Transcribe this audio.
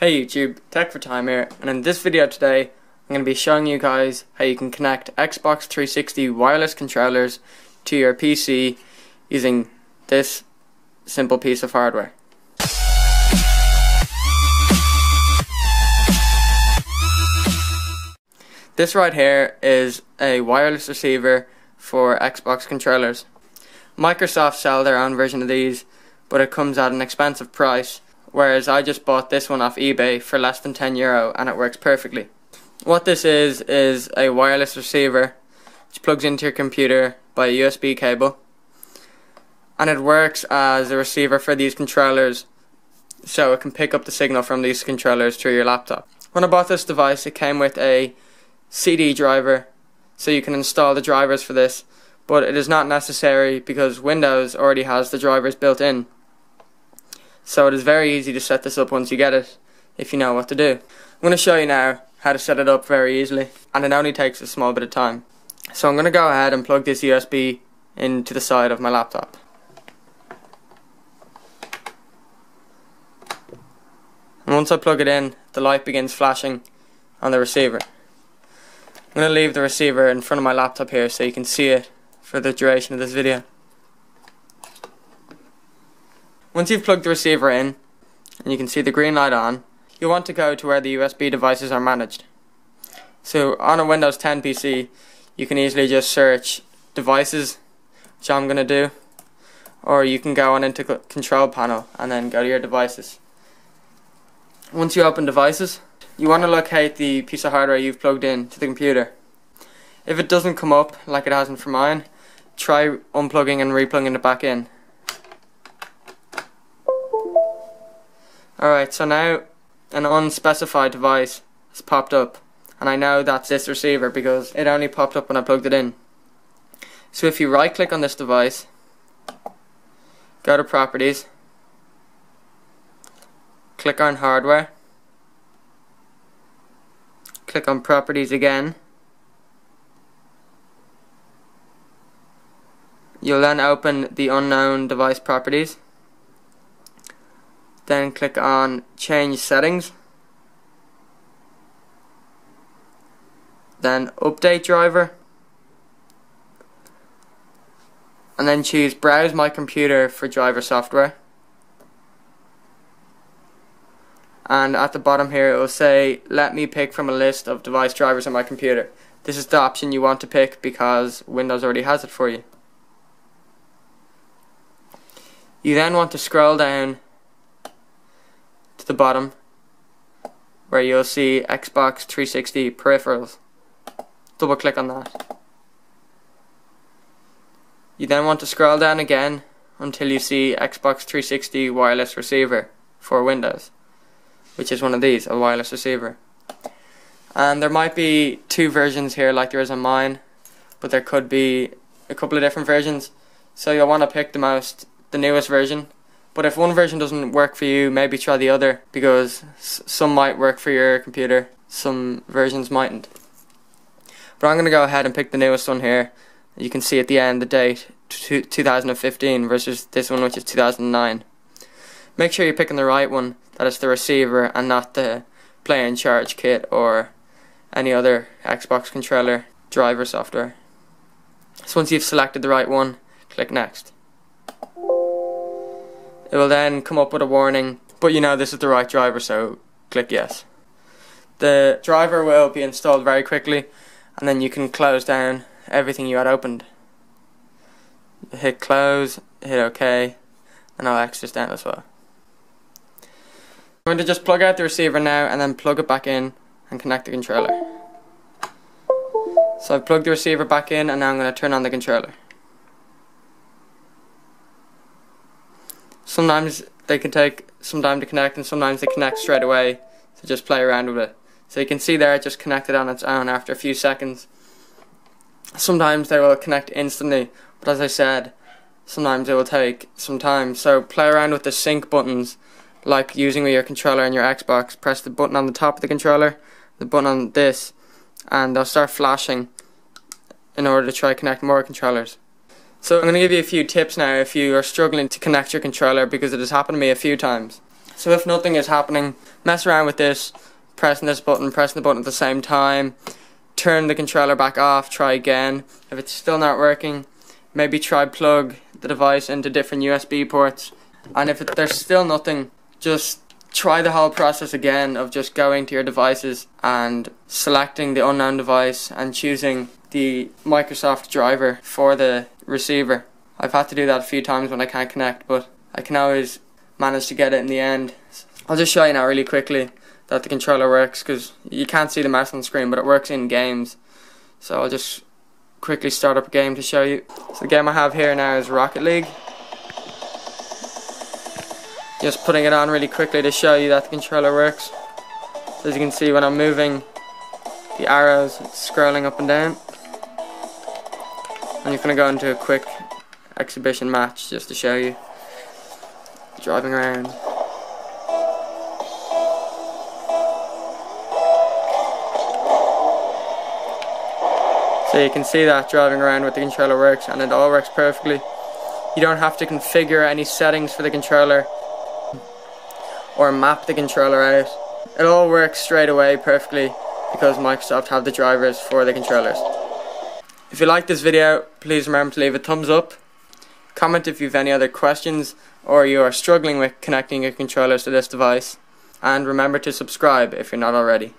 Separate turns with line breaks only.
Hey YouTube, Tech4Time here, and in this video today, I'm going to be showing you guys how you can connect Xbox 360 wireless controllers to your PC using this simple piece of hardware. This right here is a wireless receiver for Xbox controllers. Microsoft sell their own version of these, but it comes at an expensive price whereas I just bought this one off eBay for less than 10 euro and it works perfectly. What this is is a wireless receiver which plugs into your computer by a USB cable and it works as a receiver for these controllers so it can pick up the signal from these controllers through your laptop. When I bought this device it came with a CD driver so you can install the drivers for this but it is not necessary because Windows already has the drivers built in so it is very easy to set this up once you get it, if you know what to do. I'm going to show you now how to set it up very easily, and it only takes a small bit of time. So I'm going to go ahead and plug this USB into the side of my laptop. And once I plug it in, the light begins flashing on the receiver. I'm going to leave the receiver in front of my laptop here so you can see it for the duration of this video. Once you've plugged the receiver in, and you can see the green light on, you'll want to go to where the USB devices are managed. So on a Windows 10 PC, you can easily just search devices, which I'm going to do, or you can go on into control panel and then go to your devices. Once you open devices, you want to locate the piece of hardware you've plugged in to the computer. If it doesn't come up like it hasn't for mine, try unplugging and replugging it back in. Alright, so now an unspecified device has popped up and I know that's this receiver because it only popped up when I plugged it in. So if you right click on this device, go to properties, click on hardware, click on properties again, you'll then open the unknown device properties then click on change settings. Then update driver. And then choose browse my computer for driver software. And at the bottom here it will say let me pick from a list of device drivers on my computer. This is the option you want to pick because Windows already has it for you. You then want to scroll down to the bottom where you'll see Xbox 360 peripherals. Double click on that. You then want to scroll down again until you see Xbox 360 wireless receiver for Windows, which is one of these, a wireless receiver. And there might be two versions here like there is on mine, but there could be a couple of different versions. So you'll want to pick the most, the newest version but if one version doesn't work for you, maybe try the other because some might work for your computer, some versions mightn't. But I'm going to go ahead and pick the newest one here. You can see at the end the date 2015 versus this one which is 2009. Make sure you're picking the right one, that is the receiver and not the play and charge kit or any other Xbox controller driver software. So once you've selected the right one, click next. It will then come up with a warning, but you know this is the right driver, so click yes. The driver will be installed very quickly, and then you can close down everything you had opened. Hit close, hit OK, and I'll X down as well. I'm going to just plug out the receiver now and then plug it back in and connect the controller. So I've plugged the receiver back in and now I'm going to turn on the controller. Sometimes they can take some time to connect and sometimes they connect straight away. So just play around with it. So you can see there it just connected on its own after a few seconds. Sometimes they will connect instantly but as I said sometimes it will take some time. So play around with the sync buttons like using your controller and your Xbox. Press the button on the top of the controller the button on this and they'll start flashing in order to try to connect more controllers so I'm going to give you a few tips now if you are struggling to connect your controller because it has happened to me a few times. So if nothing is happening, mess around with this, pressing this button, pressing the button at the same time, turn the controller back off, try again. If it's still not working, maybe try plug the device into different USB ports. And if it, there's still nothing, just try the whole process again of just going to your devices and selecting the unknown device and choosing the Microsoft driver for the receiver. I've had to do that a few times when I can't connect, but I can always manage to get it in the end. I'll just show you now really quickly that the controller works because you can't see the mouse on the screen, but it works in games. So I'll just quickly start up a game to show you. So the game I have here now is Rocket League. Just putting it on really quickly to show you that the controller works. As you can see when I'm moving the arrows, it's scrolling up and down. I'm just going to go into a quick exhibition match just to show you. Driving around. So you can see that driving around with the controller works and it all works perfectly. You don't have to configure any settings for the controller or map the controller out. It all works straight away perfectly because Microsoft have the drivers for the controllers. If you like this video, please remember to leave a thumbs up. Comment if you have any other questions or you are struggling with connecting your controllers to this device. And remember to subscribe if you're not already.